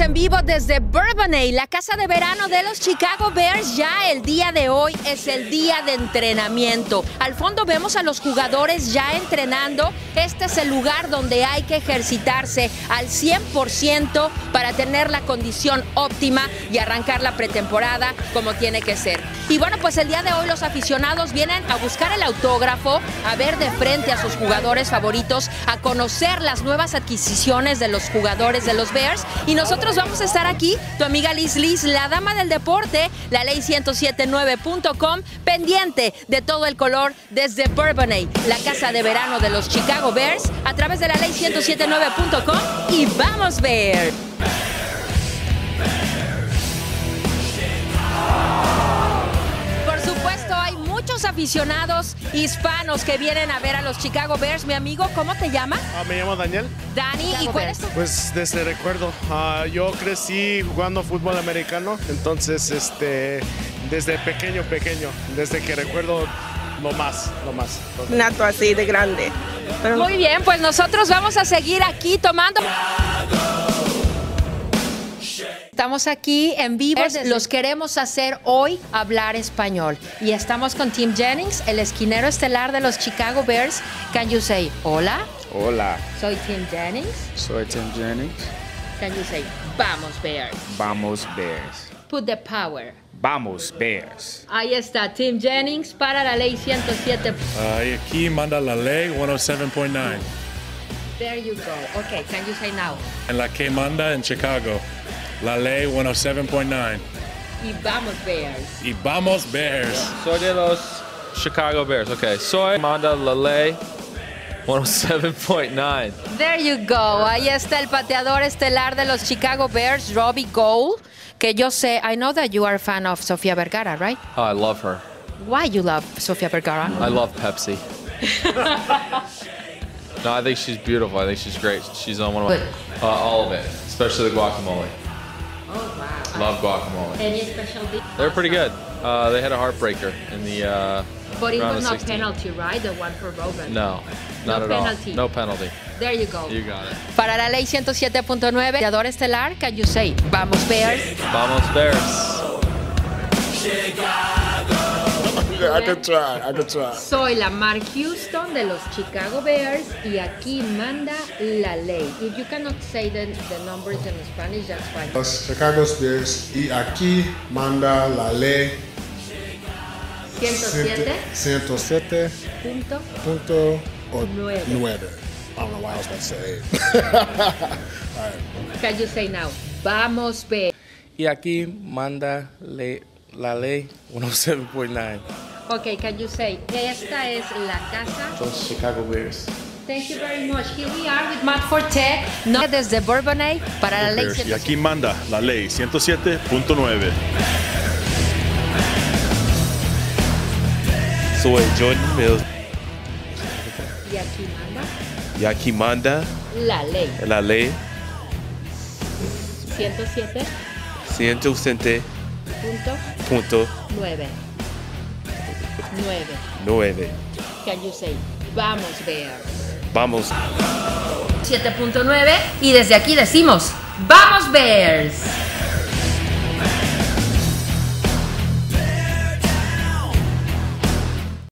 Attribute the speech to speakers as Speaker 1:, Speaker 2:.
Speaker 1: en vivo desde Bourbonnais, la casa de verano de los Chicago Bears. Ya el día de hoy es el día de entrenamiento. Al fondo vemos a los jugadores ya entrenando. Este es el lugar donde hay que ejercitarse al 100% para tener la condición óptima y arrancar la pretemporada como tiene que ser. Y bueno, pues el día de hoy los aficionados vienen a buscar el autógrafo, a ver de frente a sus jugadores favoritos, a conocer las nuevas adquisiciones de los jugadores de los Bears y nosotros vamos a estar aquí, tu amiga Liz Liz, la dama del deporte, la ley 1079.com, pendiente de todo el color desde Bourbonnais, la casa de verano de los Chicago Bears, a través de la ley 1079.com y vamos Bears. Aficionados hispanos que vienen a ver a los Chicago Bears. Mi amigo, ¿cómo te llamas?
Speaker 2: Ah, me llamo Daniel.
Speaker 1: Dani, ¿y cuál es tu
Speaker 2: Pues desde recuerdo, ah, yo crecí jugando fútbol americano, entonces este, desde pequeño, pequeño, desde que recuerdo lo más, lo más.
Speaker 3: nato así de grande. Pero
Speaker 1: Muy bien, pues nosotros vamos a seguir aquí tomando. Estamos aquí en vivo. Los queremos hacer hoy hablar español. Y estamos con Tim Jennings, el esquinero estelar de los Chicago Bears. Can you say hola?
Speaker 4: Hola,
Speaker 1: Soy Tim Jennings.
Speaker 4: soy Tim Jennings.
Speaker 1: Can you say vamos Bears?
Speaker 4: Vamos Bears.
Speaker 1: Put the power.
Speaker 4: Vamos Bears.
Speaker 1: Ahí está Tim Jennings para la ley 107.
Speaker 5: Ah, y aquí manda la ley 107.9.
Speaker 1: There you go. Okay, can you say now?
Speaker 5: En la que manda en Chicago. La ley 107.9.
Speaker 1: Y vamos Bears.
Speaker 5: Y vamos Bears.
Speaker 6: Soy de los Chicago Bears. Okay, soy Manda Lele 107.9.
Speaker 1: There you go. Ahí está el pateador estelar de los Chicago Bears, Robbie Gould. Que yo sé, I know that you are a fan of Sofia Vergara, right?
Speaker 6: Oh, I love her.
Speaker 1: Why you love Sofia Vergara?
Speaker 6: I love Pepsi. no, I think she's beautiful. I think she's great. She's on one of my. Uh, all of it, especially the guacamole. Love guacamole.
Speaker 1: Any specialty?
Speaker 6: They're pretty good. Uh, they had a heartbreaker in the. Uh,
Speaker 1: But it
Speaker 6: round
Speaker 1: was
Speaker 6: of
Speaker 1: not
Speaker 6: 16.
Speaker 1: penalty, right? The one for Robin.
Speaker 6: No, not
Speaker 1: No
Speaker 6: at
Speaker 1: penalty.
Speaker 6: all. No penalty.
Speaker 1: There you go.
Speaker 6: You got it.
Speaker 1: Para la ley 107.9, pateador estelar, can you say, vamos Bears?
Speaker 6: Vamos Bears.
Speaker 4: I could try, I could try.
Speaker 1: Soy la Mark Houston de los Chicago Bears y aquí manda la ley. If you cannot say the, the numbers in Spanish, that's fine.
Speaker 7: Los Chicago Bears y aquí manda la ley
Speaker 1: 107.
Speaker 7: 107.9.
Speaker 1: Punto
Speaker 7: I
Speaker 1: Nueve.
Speaker 7: don't know why I was about to say eight.
Speaker 1: Can you say now? Vamos Bears.
Speaker 8: Y aquí manda le- la ley 107.9.
Speaker 1: Okay, can you say, esta es la casa.
Speaker 8: Los Chicago Bears.
Speaker 1: Thank you very much. Here we are with Matt Forte, no, desde Bourbonnais para la ley
Speaker 9: Bears. Y
Speaker 1: 107.
Speaker 9: aquí manda la ley 107.9.
Speaker 10: Soy Jordan Mills
Speaker 1: Y aquí manda
Speaker 10: y aquí manda
Speaker 1: la ley
Speaker 10: la ley
Speaker 1: 107.9.
Speaker 10: 107.9.
Speaker 1: 9. Can you say, vamos Bears?
Speaker 10: Vamos.
Speaker 1: 7.9 y desde aquí decimos, ¡Vamos Bears!